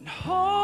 and hold.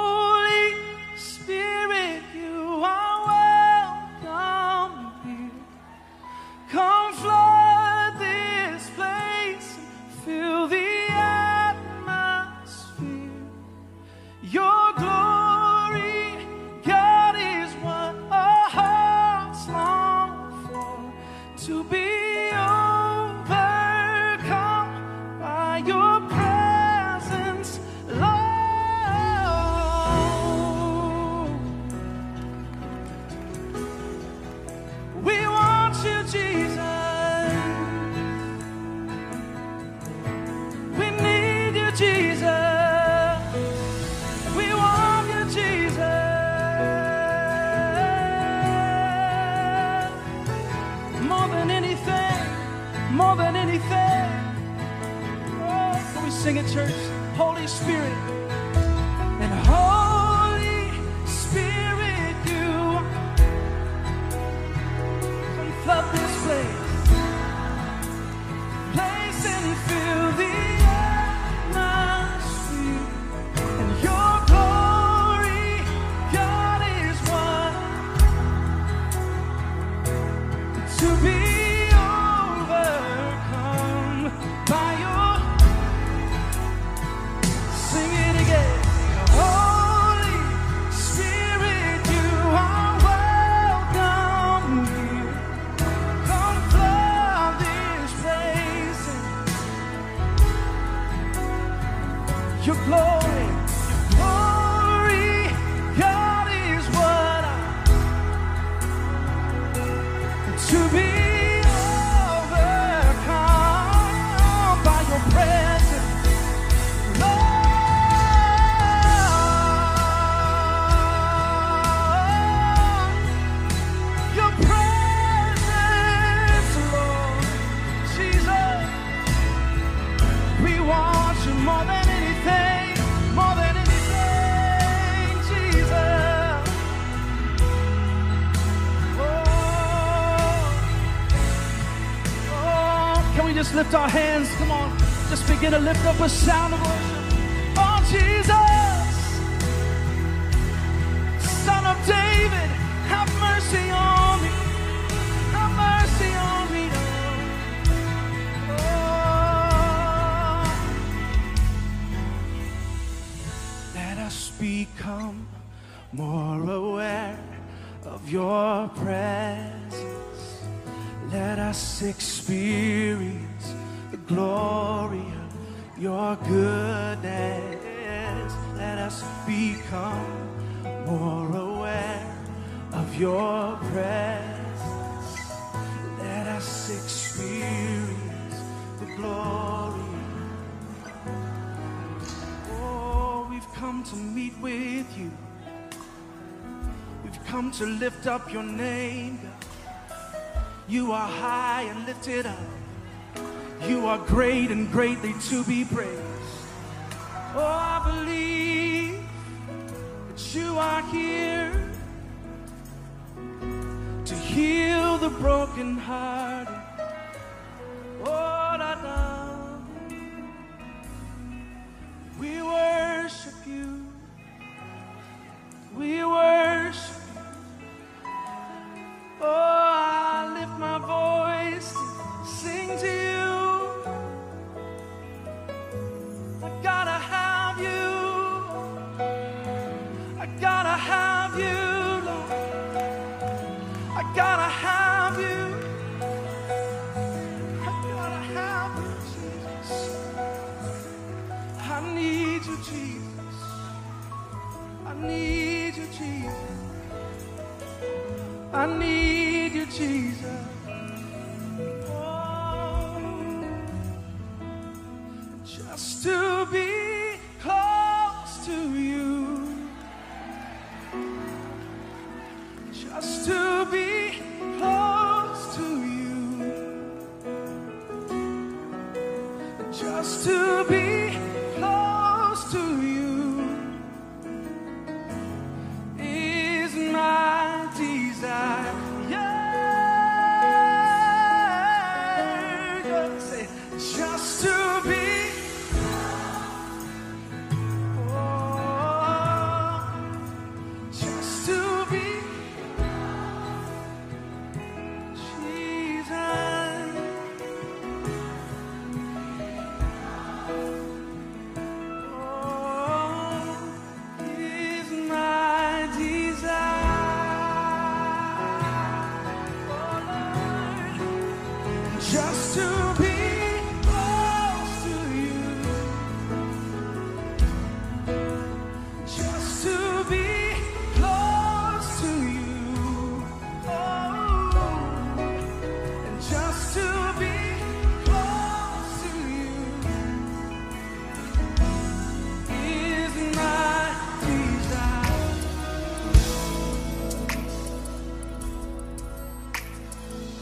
church. Holy Spirit, up your name, God. You are high and lifted up. You are great and greatly to be praised. Oh, I believe that you are here to heal the broken heart. Oh, da, da. We worship you. We worship Oh.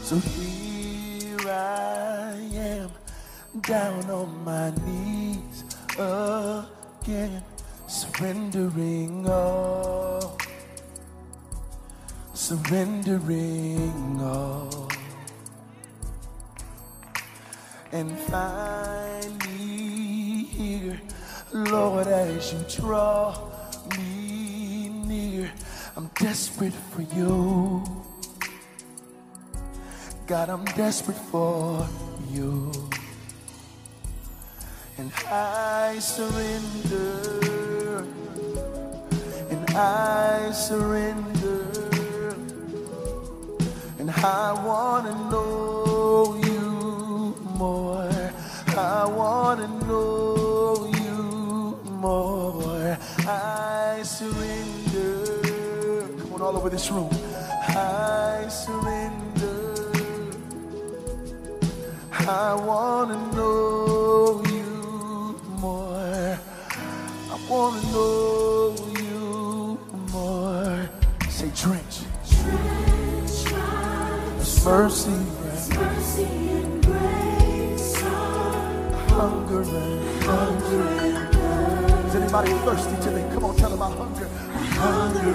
So here I am, down on my knees again, surrendering all, surrendering all. And finally here, Lord, as you draw me near, I'm desperate for you. God, I'm desperate for you. And I surrender. And I surrender. And I want to know you more. I want to know you more. I surrender. Come on, all over this room. I surrender. I want to know you more. I want to know you more. Say. Drench my Mercy, mercy and grace hunger, and hunger and. Is anybody thirsty today? Come on, tell them about hunger. Hunger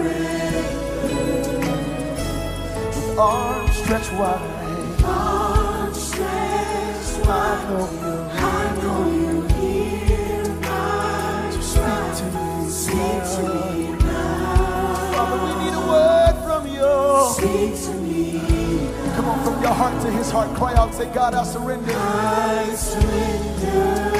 With arms stretched wide. Heart to his heart. Cry out, say, God, I surrender. I surrender.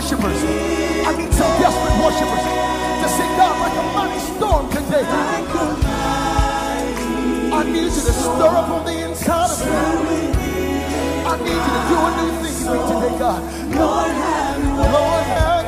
Worshipers. I need some desperate worshipers to sing God like a mighty storm today. I need you to stir up on the inside of me. I need you to do a new thing today, God. Lord have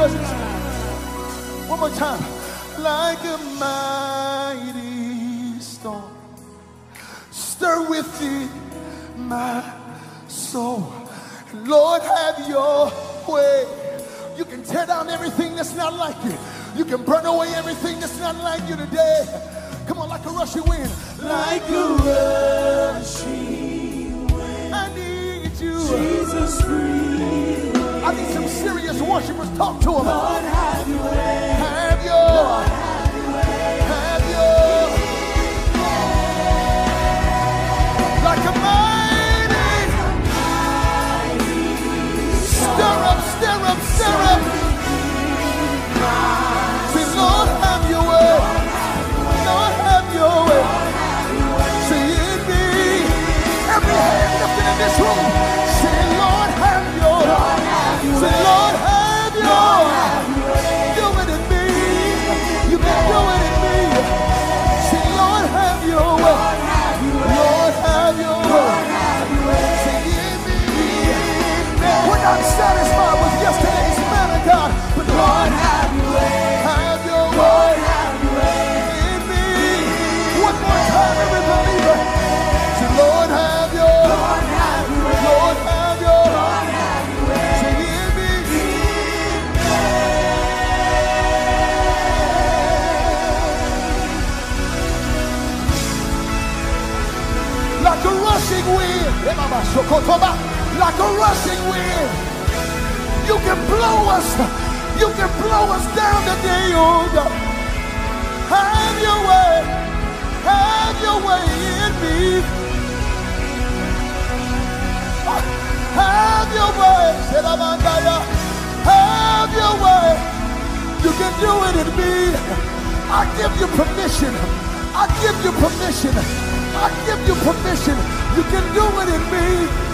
presence. One more time. Like a mighty storm, stir within my soul. Lord, have your way. You can tear down everything that's not like you. You can burn away everything that's not like you today. Come on, like a rushing wind. Like a rushing wind. I need you. Jesus, breathe. I need some serious worshipers. Talk to him. Lord, have your way. Have your. Lord, have your way. Have your. Like a mighty. Stir up, stir up, stir up. Say, Lord, have your way. Lord, have your way. Me. Every hand lifted in this room. Like a rushing wind, you can blow us, you can blow us down today, oh God. Have your way, have your way in me. Have your way, uh, have your way. You can do it in me. I give you permission. I give you permission. I give you permission. You can do it in me.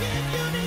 give you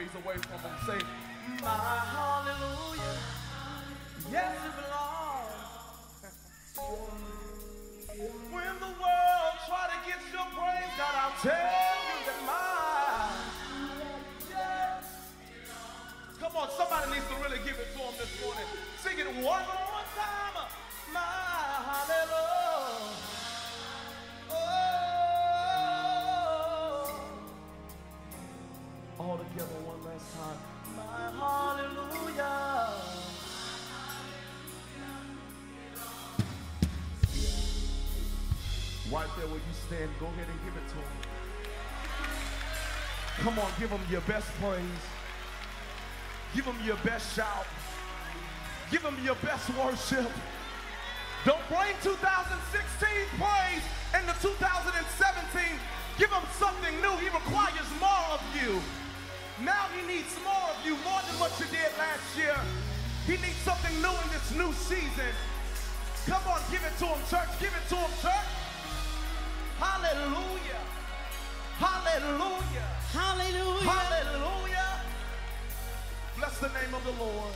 ways away Right there where you stand, go ahead and give it to him. Come on, give him your best praise. Give him your best shout. Give him your best worship. Don't bring 2016 praise into 2017. Give him something new. He requires more of you. Now he needs more of you, more than what you did last year. He needs something new in this new season. Come on, give it to him, church. Give it to him, church. Hallelujah. Hallelujah. Hallelujah. Hallelujah. Bless the name of the Lord.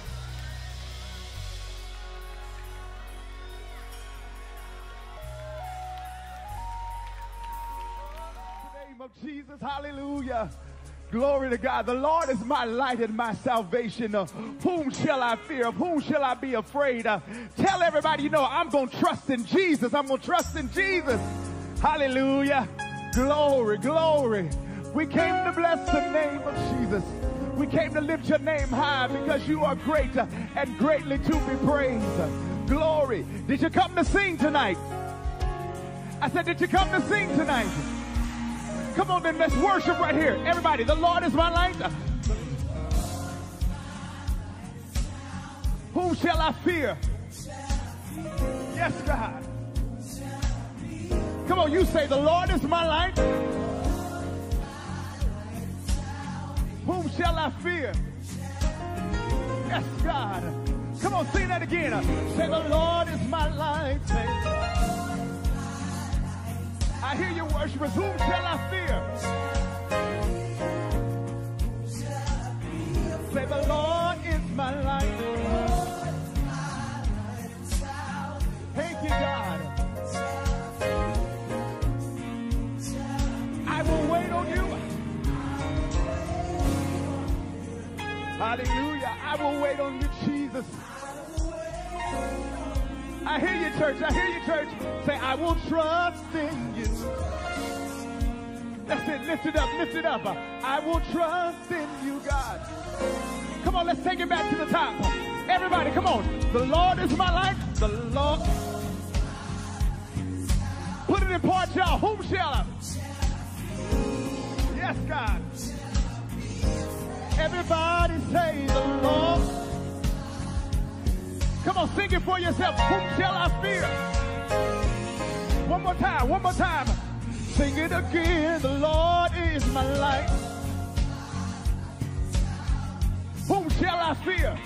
name of Jesus. Hallelujah. Glory to God. The Lord is my light and my salvation. Uh, whom shall I fear? Of whom shall I be afraid? Uh, tell everybody, you know, I'm going to trust in Jesus. I'm going to trust in Jesus. Hallelujah. Glory, glory. We came to bless the name of Jesus. We came to lift your name high because you are great uh, and greatly to be praised. Glory. Did you come to sing tonight? I said, did you come to sing tonight? Come on, then let's worship right here. Everybody, the Lord is my light. Whom shall I fear? Yes, God. Come on, you say, the Lord is my light. Whom shall I fear? Yes, God. Come on, sing that again. Say, the Lord is my light. I hear you, worshipers. Whom shall I fear? Say, the Lift it up. Lift it up. I will trust in you, God. Come on, let's take it back to the top. Everybody, come on. The Lord is my life. The Lord. Put it in part, y'all. Whom shall I? Yes, God. Everybody say the Lord. Come on, sing it for yourself. Whom shall I fear? One more time, one more time. Sing it again. The Lord is my light. Whom shall I fear?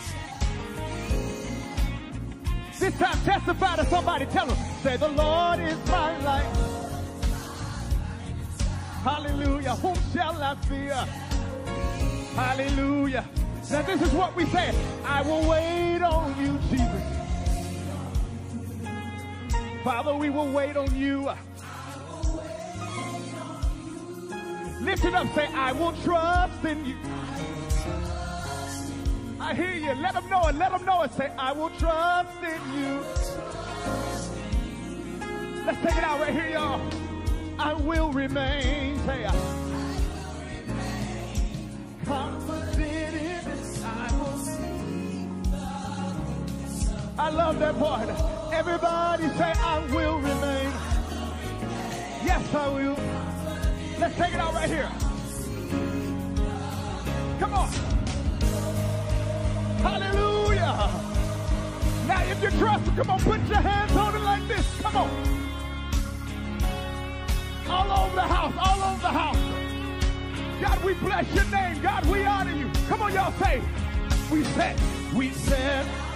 This time, testify to somebody. Tell them, say, the Lord is my light. Hallelujah. Whom shall I fear? Hallelujah. Now this is what we say. I will wait on you, Jesus. Father, we will wait on you. Lift it up. Say, I will trust in you. I hear you. Let them know it. Let them know it. Say, I will trust in you. Let's take it out right here, y'all. I will remain. Say, I will remain confident in this. I will see. I love that part. Everybody say, I will remain. Yes, I will. Let's take it out right here. Come on. Hallelujah. Now, if you trust him, come on, put your hands on it like this. Come on. All over the house, all over the house. God, we bless your name. God, we honor you. Come on, y'all say, we said, we said.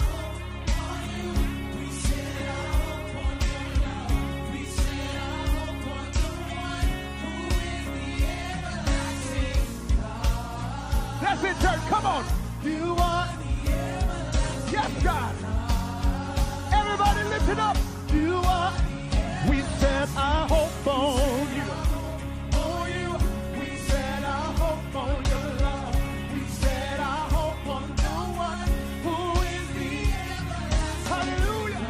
Lift it up. You are. We set our hope on you. On you. We set our hope on your love. We set our hope on the one who is the Hallelujah.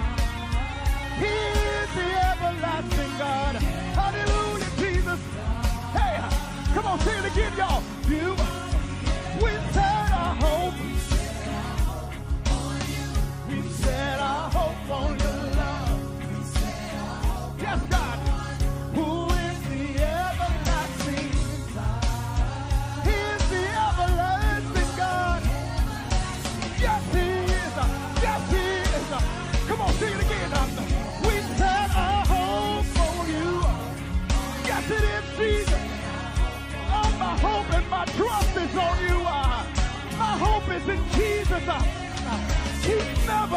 He is the everlasting God. Hallelujah, Jesus. Hey, come on, say it again, y'all.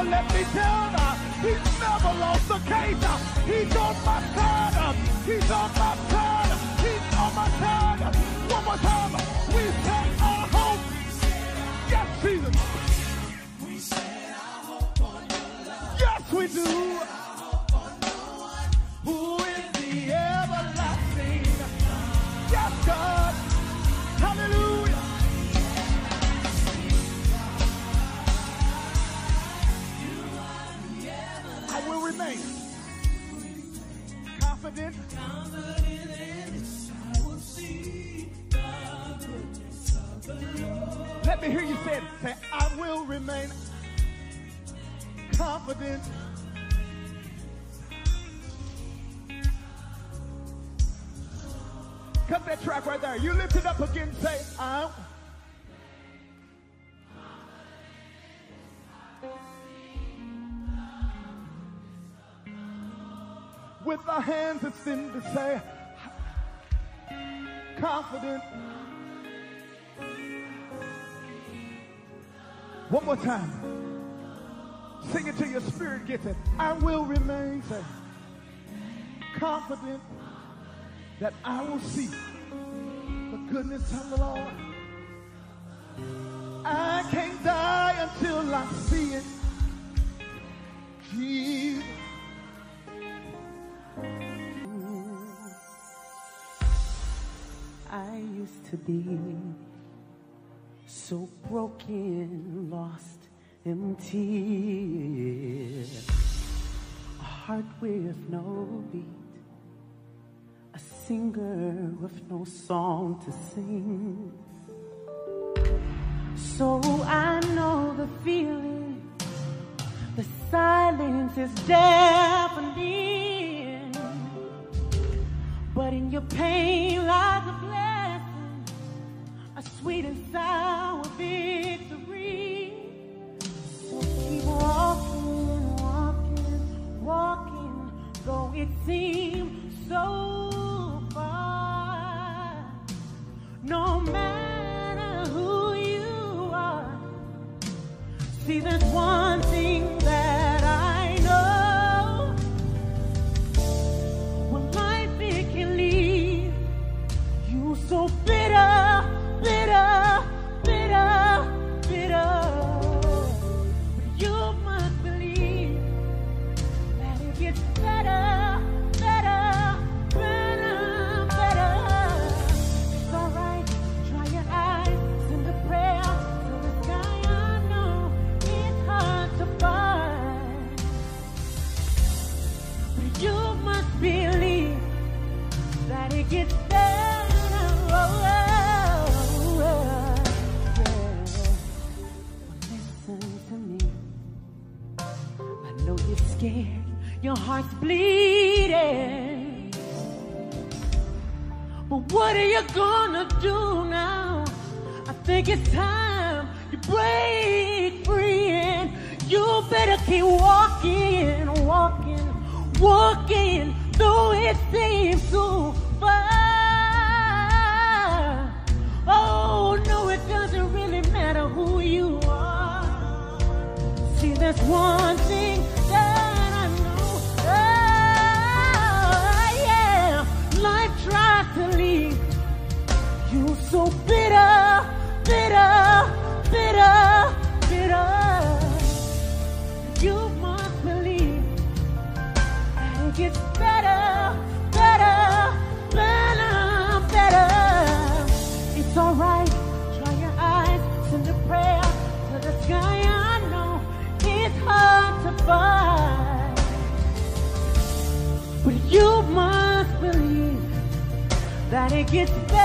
Let me tell Uh, he's never lost a case. He's on my side. He's on my side. He's on my side. One more time. We set our hope. Yes, Jesus. Yes, we do. me hear you say it. Say, I will remain confident. Cut that track right there. You lift it up again. Say, I. With our hands extended, say, confident. One more time. Sing it till your spirit gets it. I will remain say, confident that I will see the goodness of the Lord. I can't die until I see it. Jesus. I used to be so broken, lost, empty. A heart with no beat, a singer with no song to sing. So I know the feeling, the silence is deafening. But in your pain lies a blessing sweet and sour big It's better.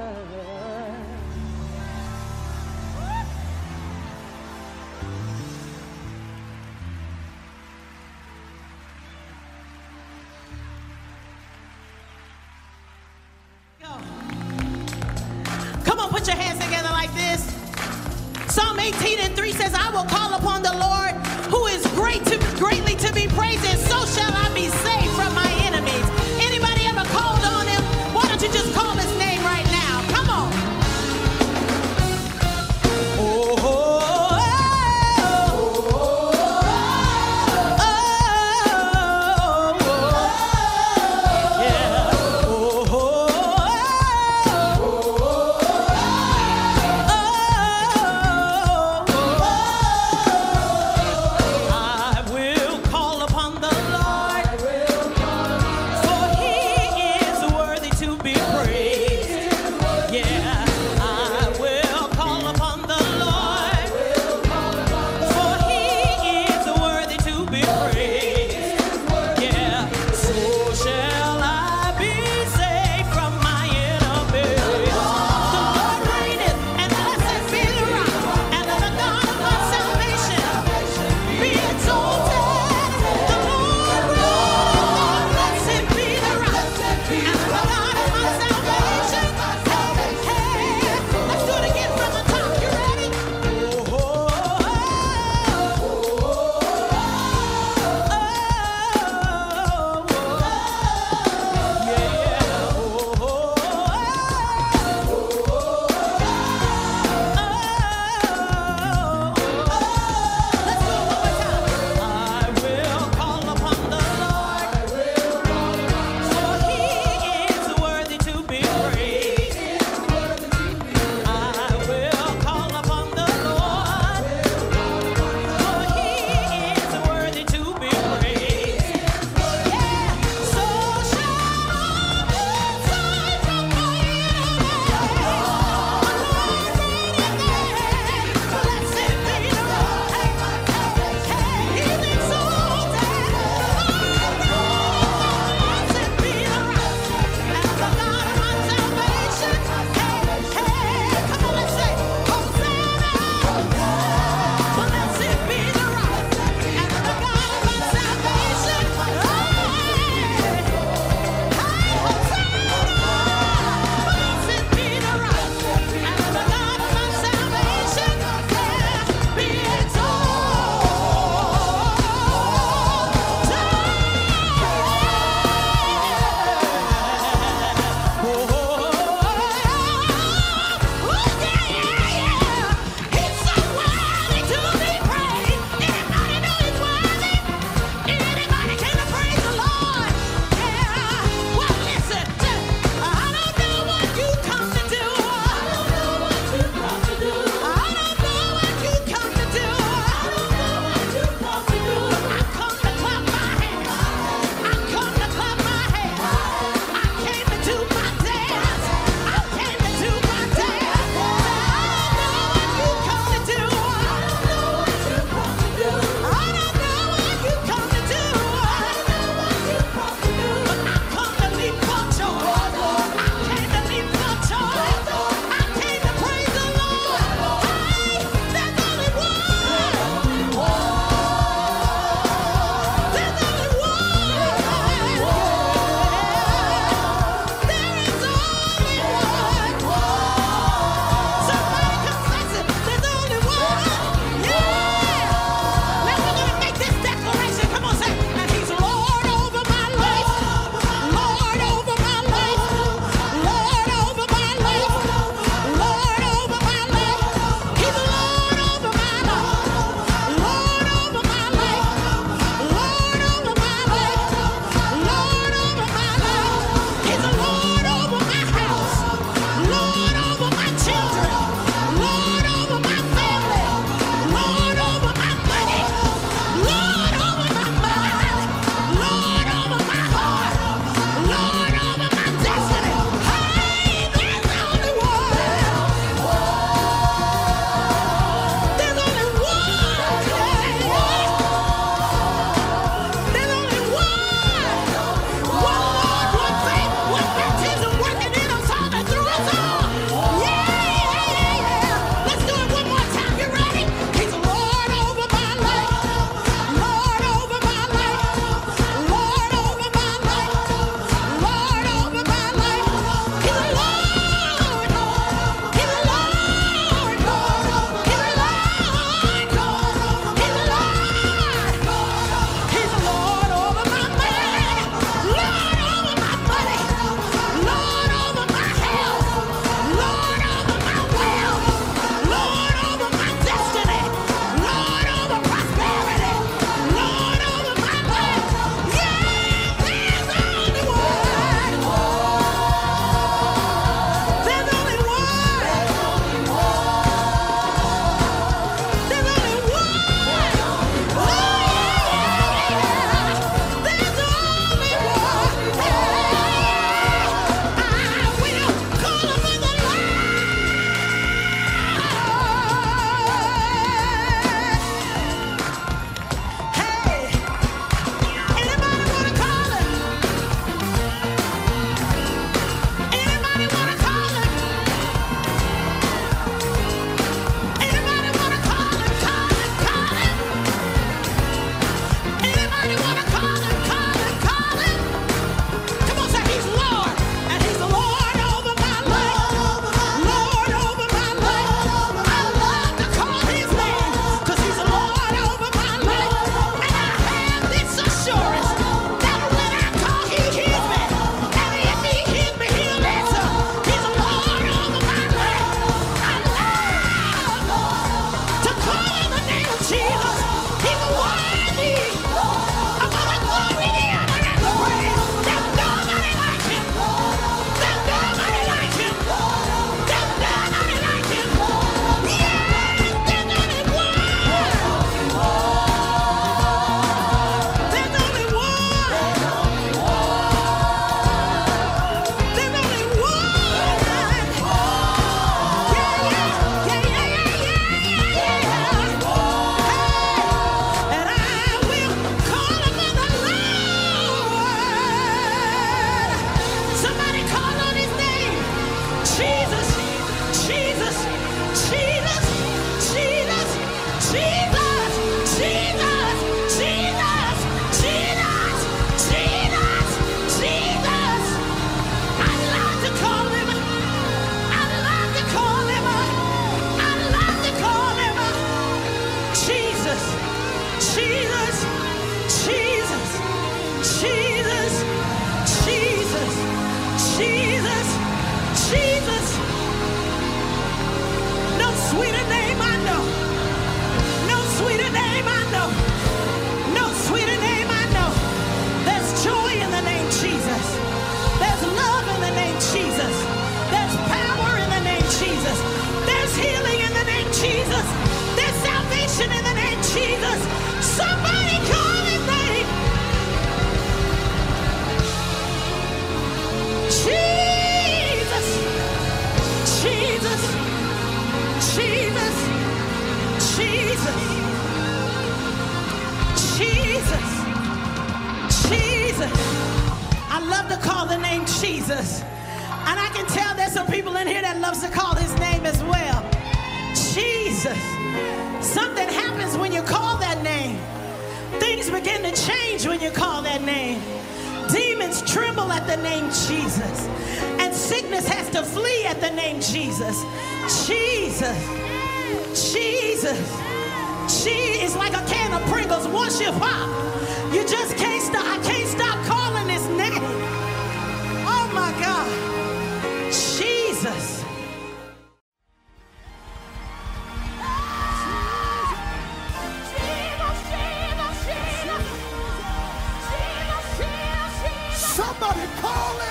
Somebody call it.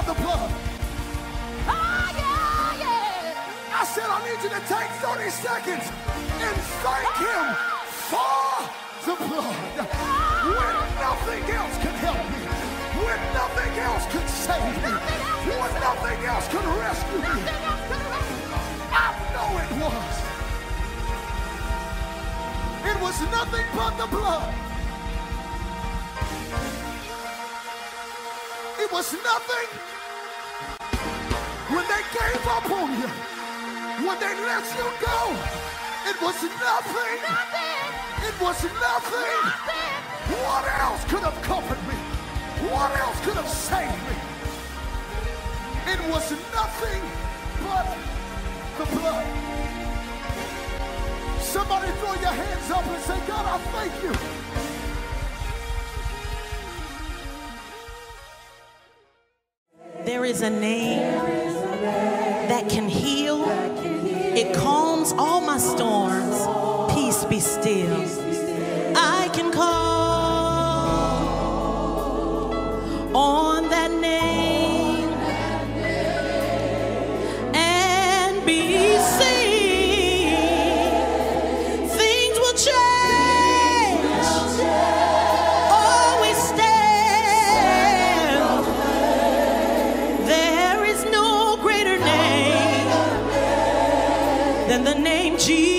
of the blood. Oh, yeah, yeah. I said, I need you to take 30 seconds and thank ah. him for the blood. When nothing else can help me, when nothing else can save me, when nothing else can rescue me. I know it was. It was nothing but the blood it was nothing, when they gave up on you, when they let you go, it was nothing. nothing. It was nothing. nothing. What else could have comforted me? What else could have saved me? It was nothing but the blood. Somebody throw your hands up and say, God, I thank you. There is a name that can heal. It calms all my storms. Peace be still. I can call on In the name Jesus.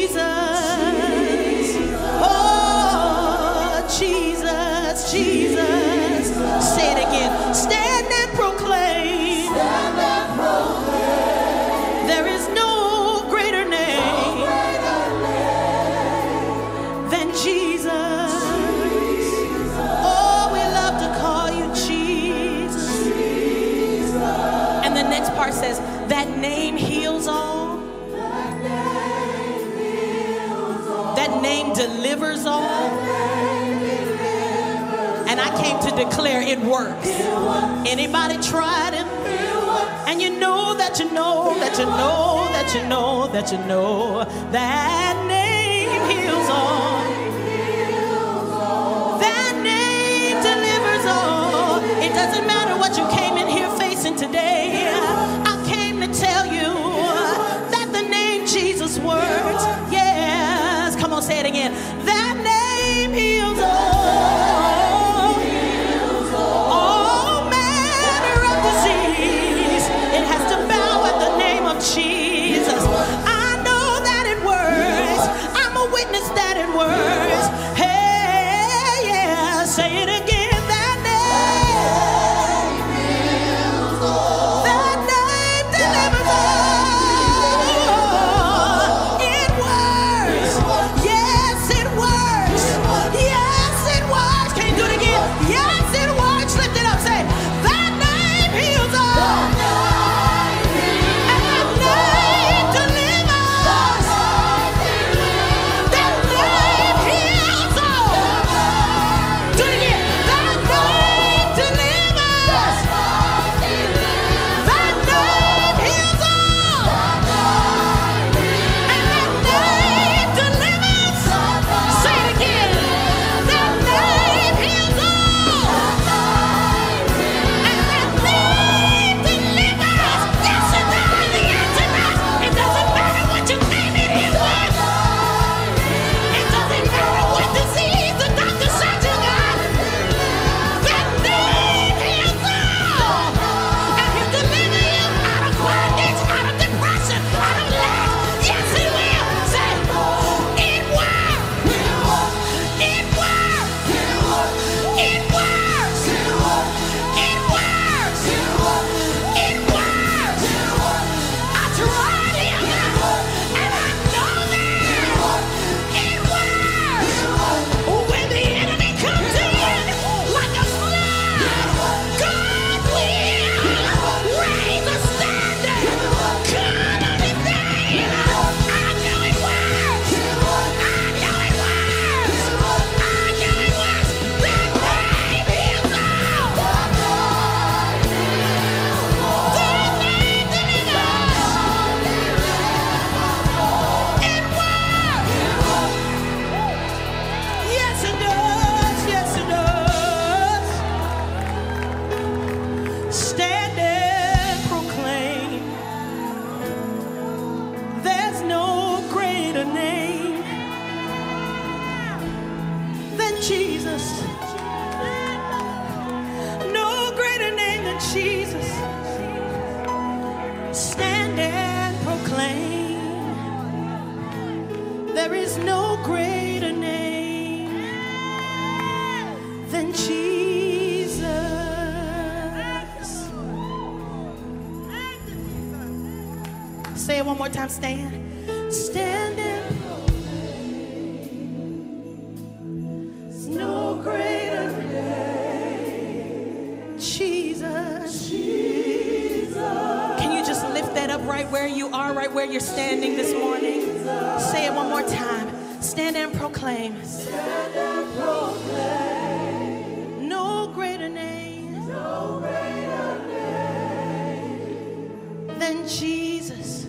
works. Anybody tried it? And you know that you know that you know that you know that you know that name heals all. That name delivers all. It doesn't matter what you came in here facing today. I came to tell you that the name Jesus works. Yes, come on, say it again. words. Hey. Jesus. Can you just lift that up right where you are, right where you're standing this morning? Say it one more time. Stand and proclaim. Stand and proclaim. No greater name. No greater name. Than Jesus.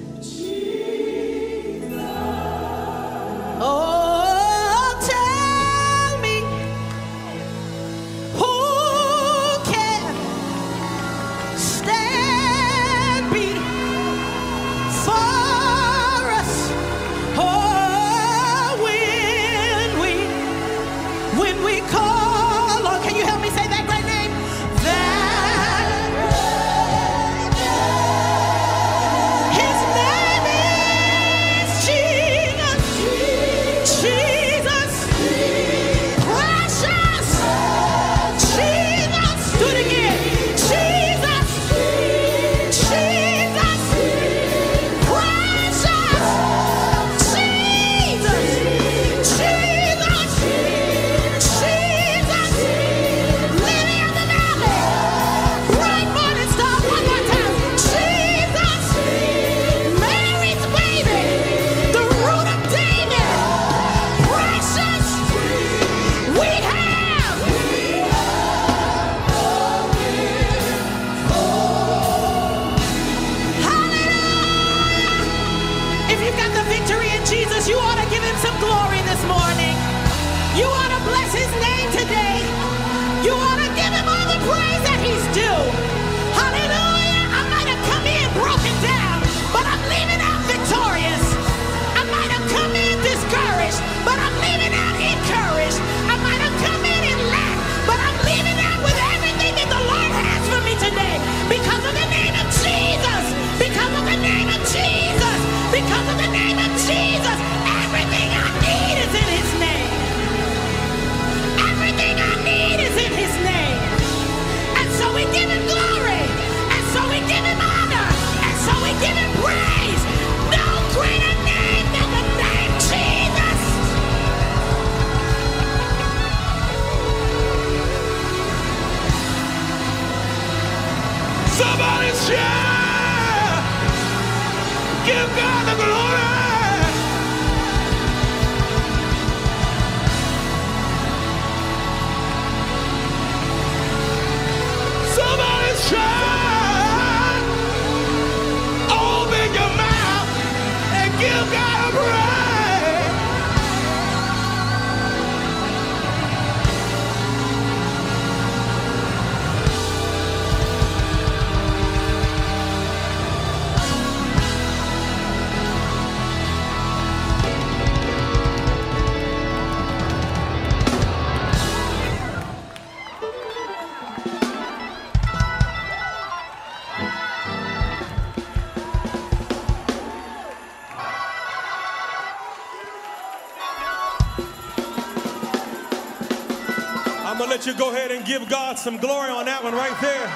Some glory on that one right there.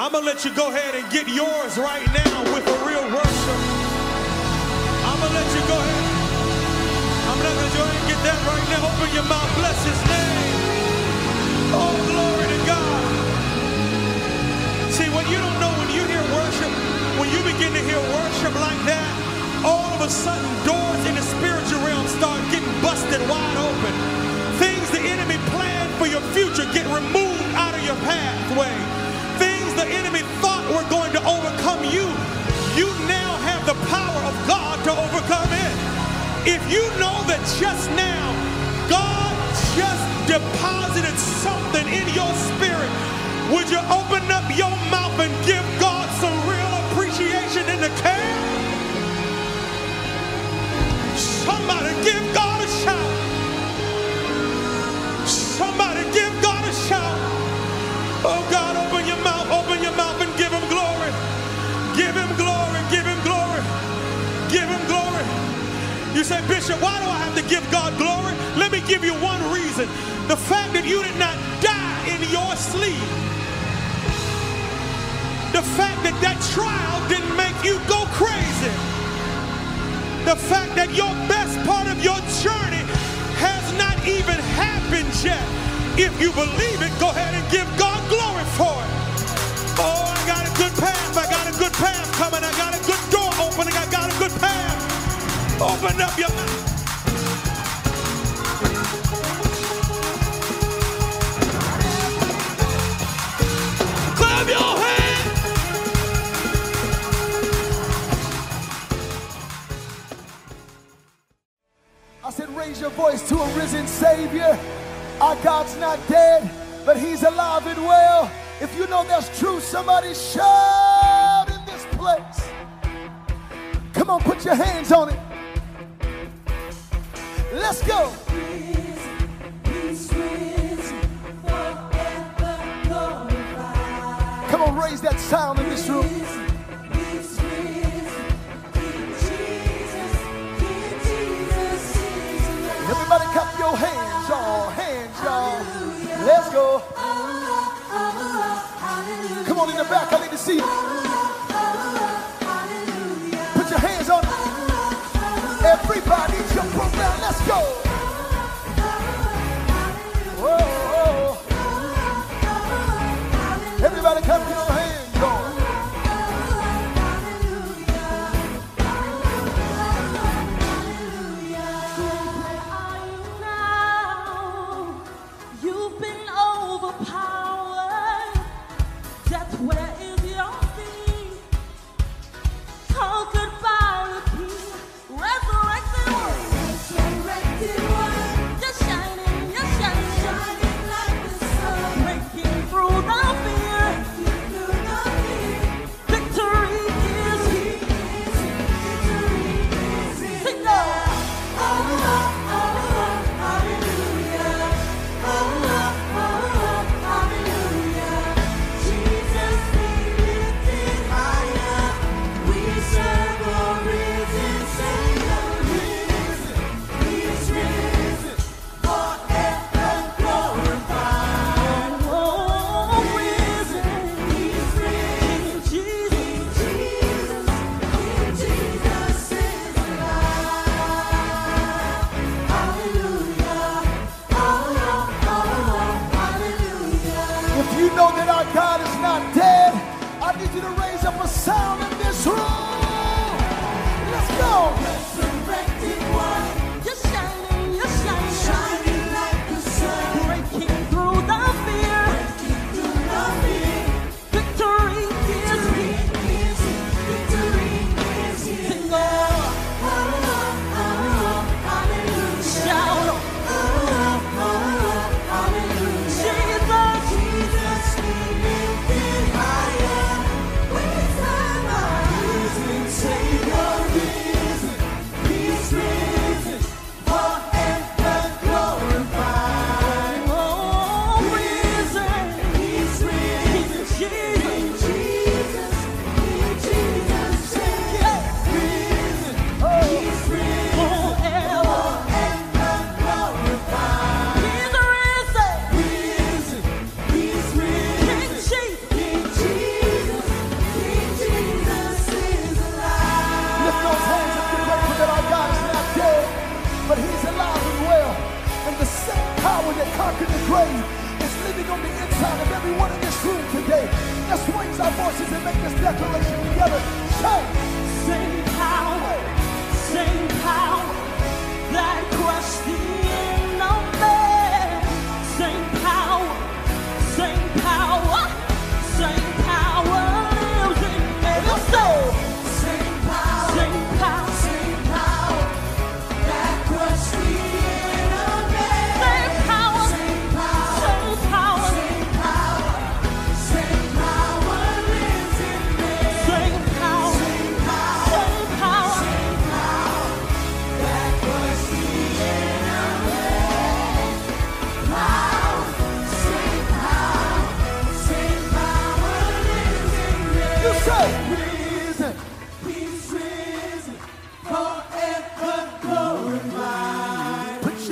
I'm gonna let you go ahead and get yours right now with a real worship. I'm gonna let you go ahead. I'm gonna let you go ahead and get that right now. Open your mouth, bless his name. Oh, glory to God. See, what you don't know when you hear worship, when you begin to hear worship like that, all of a sudden doors in the spiritual realm start getting busted wide open. Future get removed out of your pathway. Things the enemy thought were going to overcome you, you now have the power of God to overcome it. If you know that just now God just deposited something in your spirit, would you open up your mouth and give God some real appreciation in the camp? Somebody give say, Bishop, why do I have to give God glory? Let me give you one reason. The fact that you did not die in your sleep. The fact that that trial didn't make you go crazy. The fact that your best part of your journey has not even happened yet. If you believe it, go ahead and give God glory for it. Oh, Open up your mouth. Clap your hands. I said, raise your voice to a risen Savior. Our God's not dead, but He's alive and well. If you know that's true, somebody shout in this place. Come on, put your hands on it. Let's go. Come on, raise that sound in this room. Everybody clap your hands, y'all. Hands, y'all. Let's go. Come on in the back. I need to see you. Go.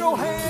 Your hands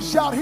Somebody shout.